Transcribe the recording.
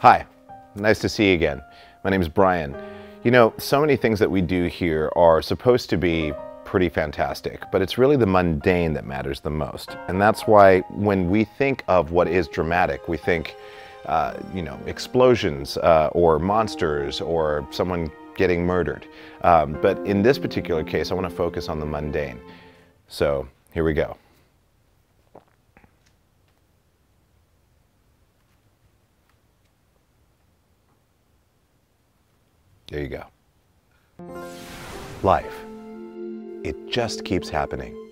Hi, nice to see you again. My name is Brian. You know, so many things that we do here are supposed to be pretty fantastic, but it's really the mundane that matters the most. And that's why when we think of what is dramatic, we think, uh, you know, explosions uh, or monsters or someone getting murdered. Um, but in this particular case, I want to focus on the mundane. So here we go. There you go. Life. It just keeps happening.